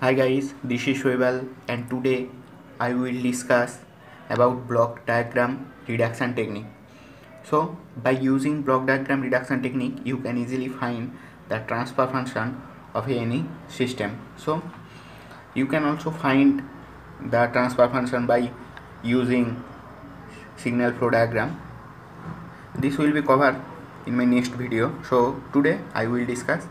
Hi guys, this is Saibal and today I will discuss about block diagram reduction technique. So by using block diagram reduction technique you can easily find the transfer function of any system. So you can also find the transfer function by using signal flow diagram. This will be covered in my next video. So today I will discuss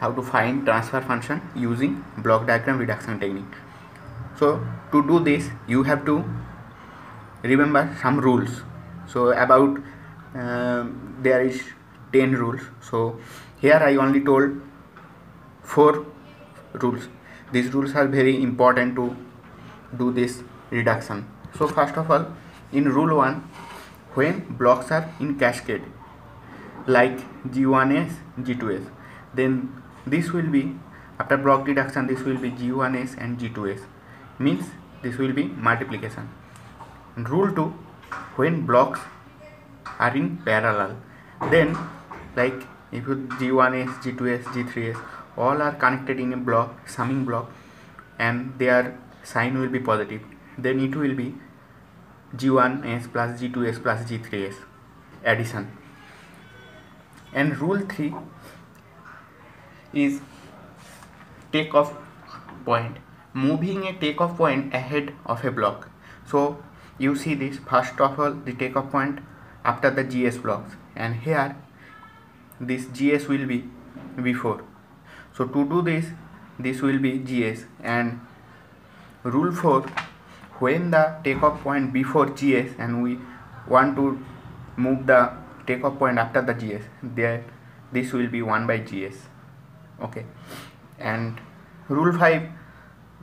how to find transfer function using block diagram reduction technique. So to do this you have to remember some rules. So about uh, there is 10 rules. So here i only told four rules. These rules are very important to do this reduction. So first of all in rule 1 when blocks are in cascade like g1s g2s then this will be after block reduction this will be g1s and g2s means this will be multiplication. Rule 2 when blocks are in parallel then like if you g1s g2s g3s all are connected in a block summing block and their sign will be positive then it will be g1s plus g2s plus g3s addition. And rule 3 is takeoff point. Moving a takeoff point ahead of a block. So you see this first of all the takeoff point after the gs blocks. And here this gs will be before. So to do this this will be gs and rule 4 when the takeoff point before gs and we want to move the takeoff point after the gs there this will be 1 by gs okay. And rule 5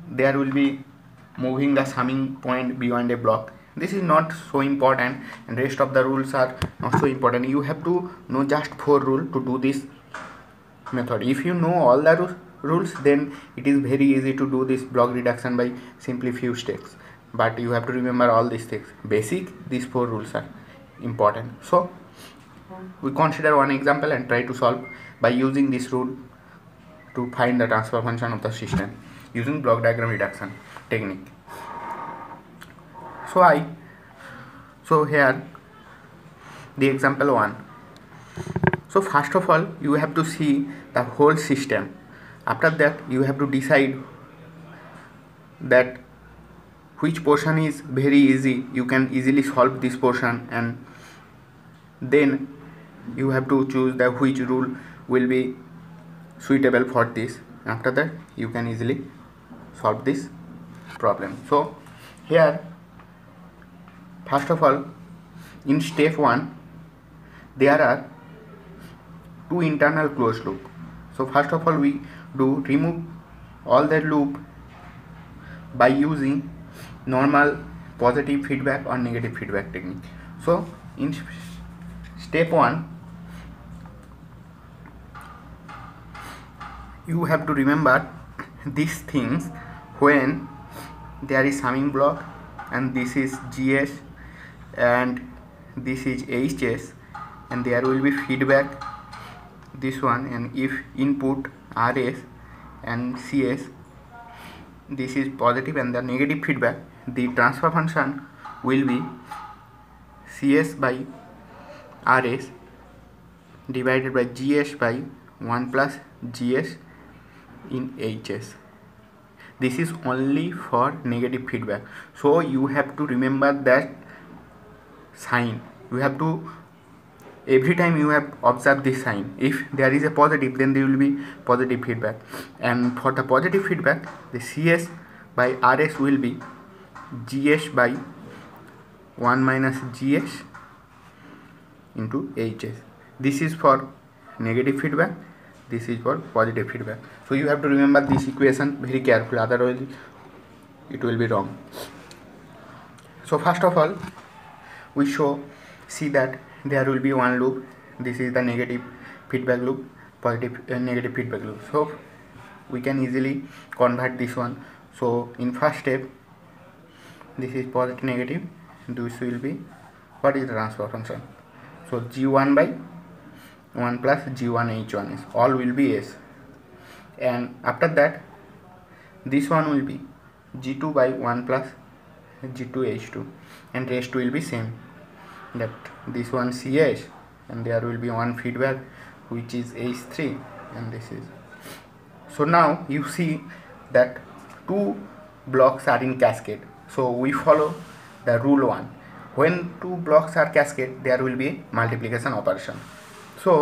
there will be moving the summing point beyond a block. This is not so important and rest of the rules are not so important. You have to know just four rule to do this method. If you know all the rules then it is very easy to do this block reduction by simply few steps. But you have to remember all these things. Basic these four rules are important. So we consider one example and try to solve by using this rule to find the transfer function of the system using block diagram reduction technique. So i so here the example one. So first of all you have to see the whole system. After that you have to decide that which portion is very easy. You can easily solve this portion and then you have to choose the which rule will be suitable for this. After that you can easily solve this problem. So here first of all in step 1 there are two internal closed loop. So first of all we do remove all the loop by using normal positive feedback or negative feedback technique. So in step 1 you have to remember these things when there is summing block and this is GS and this is HS and there will be feedback this one and if input RS and CS this is positive and the negative feedback the transfer function will be CS by RS divided by GS by 1 plus GS in HS this is only for negative feedback. So you have to remember that sign. You have to every time you have observed this sign if there is a positive then there will be positive feedback. And for the positive feedback the CS by RS will be GS by 1 minus GS into HS. This is for negative feedback this is for positive feedback. So you have to remember this equation very carefully otherwise it will be wrong. So first of all we show see that there will be one loop this is the negative feedback loop positive uh, negative feedback loop. So we can easily convert this one. So in first step this is positive negative this will be what is the transfer function? So g1 by 1 plus g1 h1 is all will be s. And after that this one will be g2 by 1 plus g2h2 and rest will be same. That this one ch and there will be one feedback which is h3 and this is. So now you see that two blocks are in cascade. So we follow the rule one. When two blocks are cascade there will be multiplication operation so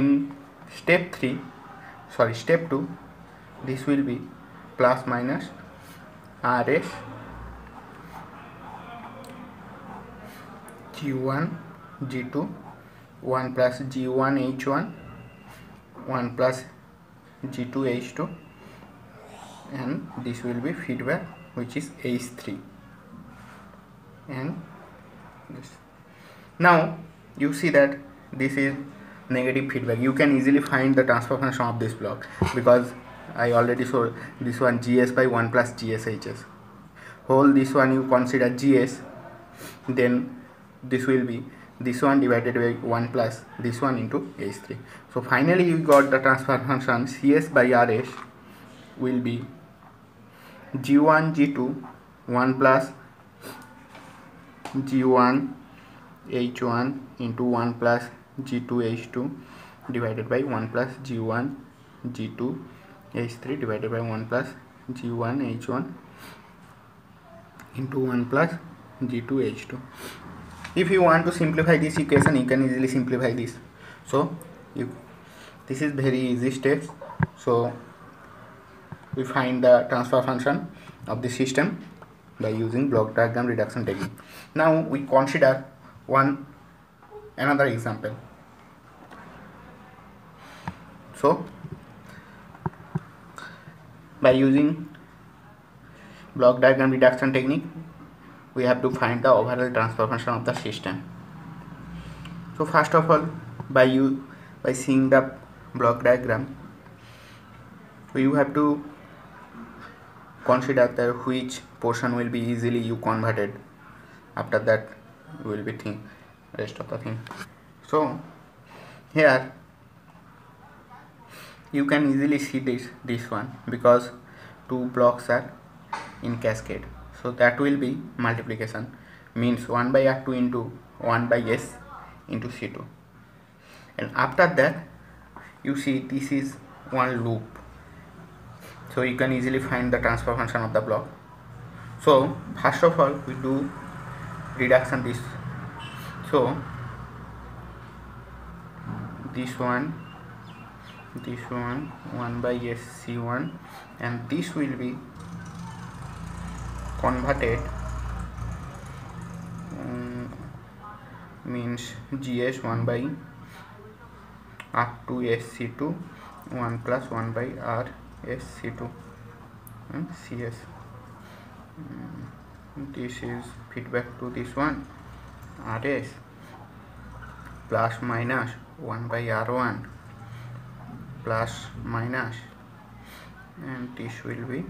in step 3 sorry step 2 this will be plus minus rs g1 g2 1 plus g1 h1 1 plus g2 h2 and this will be feedback which is h3 and this. Now you see that this is negative feedback. You can easily find the transfer function of this block because I already showed this one gs by 1 plus gshs whole this one you consider gs then this will be this one divided by 1 plus this one into h3 so finally you got the transfer function cs by rs will be g1 g2 1 plus g1 h1 into 1 plus g2 h2 divided by 1 plus g1 g2 h3 divided by 1 plus g1 h1 into 1 plus g2 h2 if you want to simplify this equation you can easily simplify this. So you this is very easy steps. So we find the transfer function of the system by using block diagram reduction technique. Now we consider one another example. So by using block diagram reduction technique we have to find the overall transformation of the system. So first of all by you by seeing the block diagram you have to consider that which portion will be easily you converted. After that will be thing rest of the thing. So here you can easily see this this one because two blocks are in cascade. So that will be multiplication. Means 1 by r2 into 1 by s into c2 and after that you see this is one loop. So you can easily find the transfer function of the block. So first of all we do reduction this so this one this one 1 by s c1 and this will be converted um, means gs 1 by r2 sc2 1 plus 1 by r sc2 and cs um, this is feedback to this one rs plus minus 1 by r1 plus minus and this will be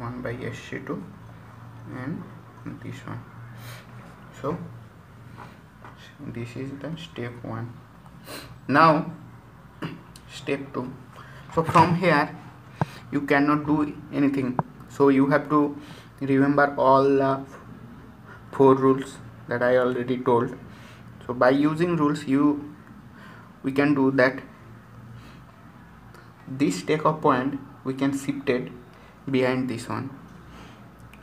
1 by sc2 and this one. So this is the step 1 now step 2 so from here you cannot do anything. So you have to remember all the four rules that I already told so by using rules you we can do that this takeoff point we can shift it behind this one.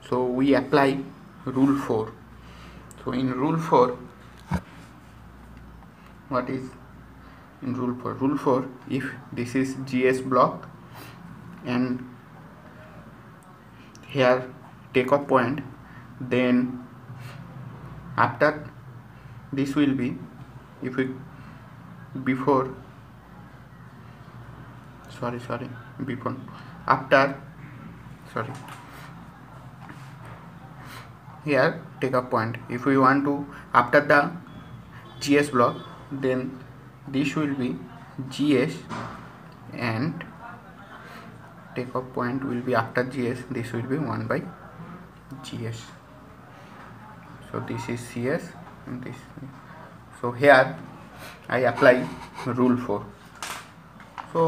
So we apply rule 4 so in rule 4 what is in rule 4 rule 4 if this is gs block and here takeoff point then after this will be if we before sorry sorry before after sorry. Here take a point. If we want to after the gs block then this will be gs and take a point will be after gs this will be 1 by gs so this is cs this so here i apply rule 4 so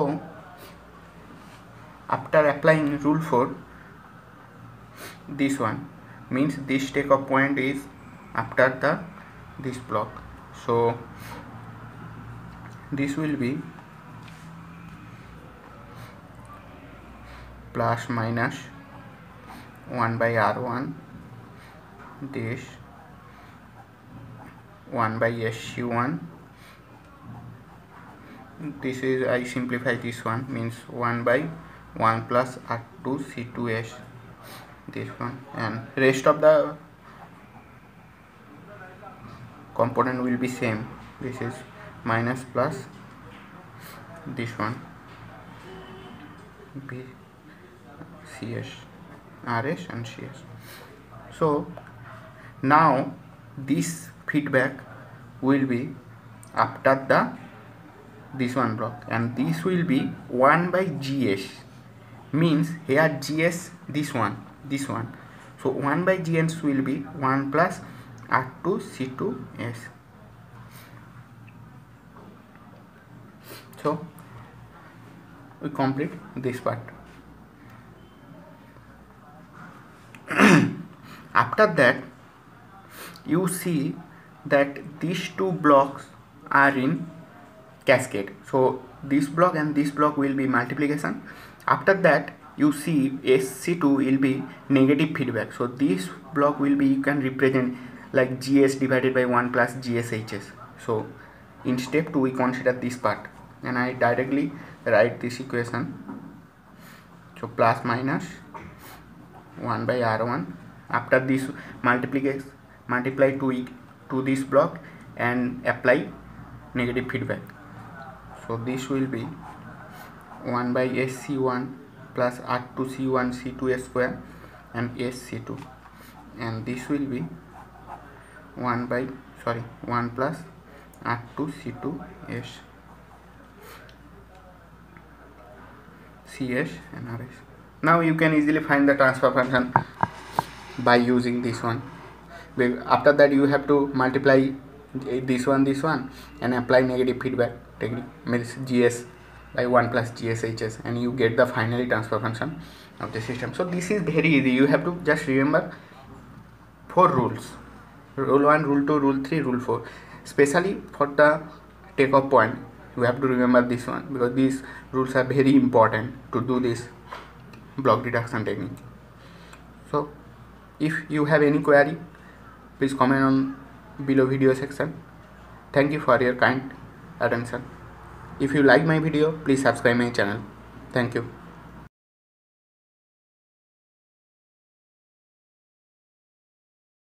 after applying rule 4 this one means this takeoff point is after the this block. So this will be plus minus 1 by r1 this 1 by sc1 this is I simplify this one means 1 by 1 plus r2 c2s this one and rest of the component will be same. This is minus plus this one. B rs and cs so now this feedback will be after the this one block. And this will be 1 by gs means here gs this one this one. So 1 by gs will be 1 plus r2 c2s so we complete this part. After that you see that these two blocks are in cascade. So this block and this block will be multiplication. After that you see sc2 will be negative feedback. So this block will be you can represent like gs divided by 1 plus gshs so in step 2 we consider this part. And i directly write this equation. So plus minus 1 by r1 after this multiplication multiply to to this block and apply negative feedback. So this will be 1 by sc1 plus r2 c1 c2 square and sc2 and this will be 1 by sorry 1 plus r2 c2 s. Cs and rs now you can easily find the transfer function by using this one after that you have to multiply this one this one and apply negative feedback technique means gs by 1 plus gshs and you get the finally transfer function of the system. So this is very easy. You have to just remember four rules. Rule 1 rule 2 rule 3 rule 4 especially for the takeoff point you have to remember this one because these rules are very important to do this block reduction technique. So if you have any query please comment on below video section. Thank you for your kind attention. If you like my video please subscribe my channel. Thank you